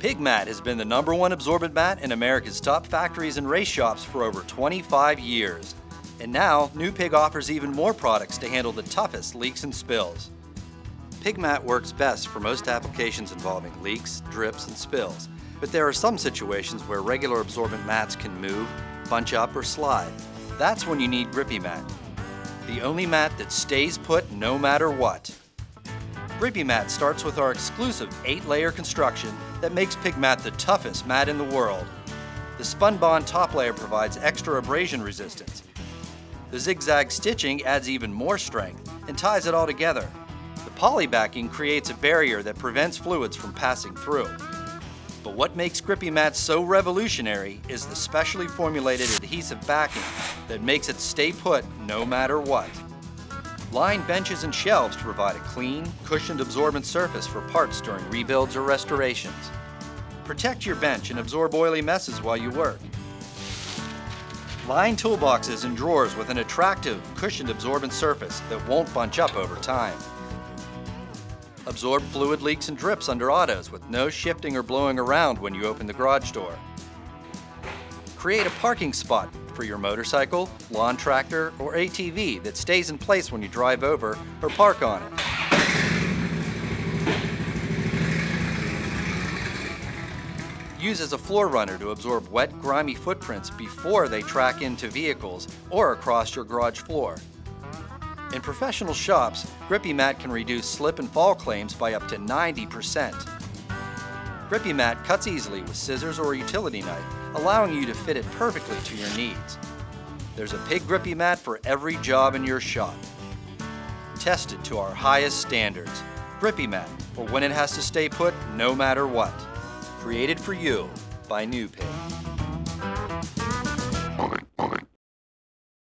Pigmat has been the number one absorbent mat in America's top factories and race shops for over 25 years. And now, New Pig offers even more products to handle the toughest leaks and spills. Pigmat works best for most applications involving leaks, drips, and spills, but there are some situations where regular absorbent mats can move, bunch up, or slide. That's when you need Grippy Mat, the only mat that stays put no matter what. Grippy Mat starts with our exclusive 8-layer construction that makes Pigmat the toughest mat in the world. The Spunbond top layer provides extra abrasion resistance. The zigzag stitching adds even more strength and ties it all together. The poly backing creates a barrier that prevents fluids from passing through. But what makes Grippy Mat so revolutionary is the specially formulated adhesive backing that makes it stay put no matter what. Line benches and shelves to provide a clean, cushioned absorbent surface for parts during rebuilds or restorations. Protect your bench and absorb oily messes while you work. Line toolboxes and drawers with an attractive, cushioned absorbent surface that won't bunch up over time. Absorb fluid leaks and drips under autos with no shifting or blowing around when you open the garage door. Create a parking spot for your motorcycle, lawn tractor, or ATV that stays in place when you drive over or park on it. Use as a floor runner to absorb wet, grimy footprints before they track into vehicles or across your garage floor. In professional shops, Grippy Mat can reduce slip and fall claims by up to 90%. Grippy Mat cuts easily with scissors or a utility knife, allowing you to fit it perfectly to your needs. There's a Pig Grippy Mat for every job in your shop. Tested to our highest standards. Grippy Mat for when it has to stay put no matter what. Created for you by New Pig.